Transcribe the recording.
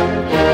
Yeah.